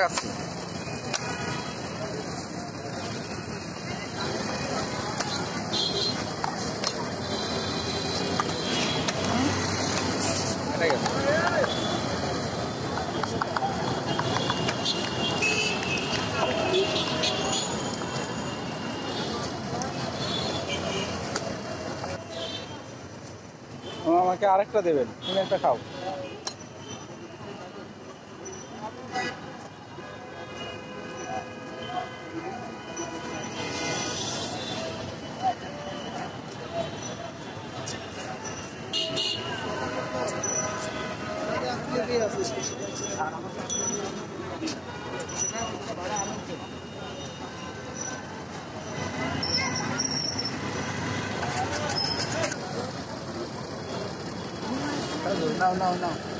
গেছে। আমাকে আরেকটা দেবেন তুমি একটা খাও 这个事情。No, no, no.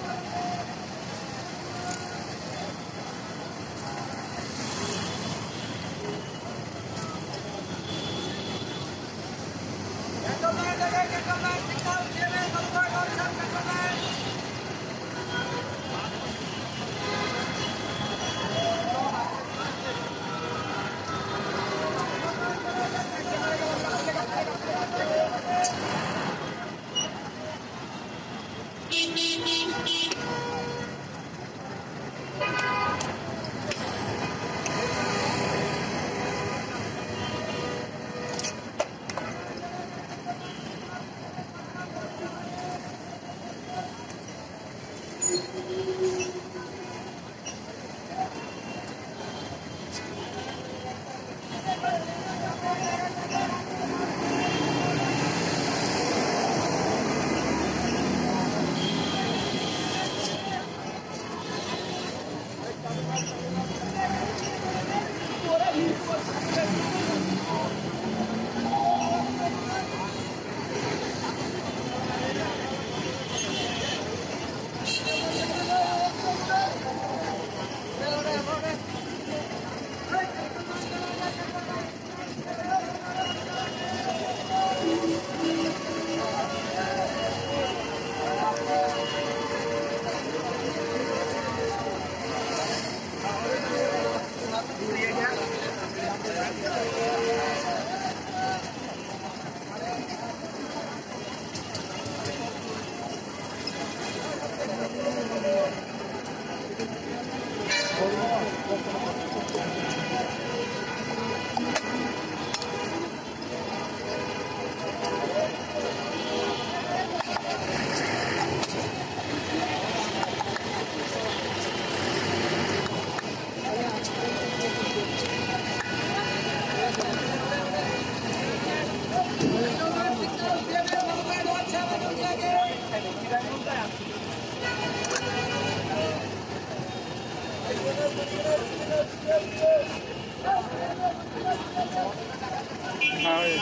How are you?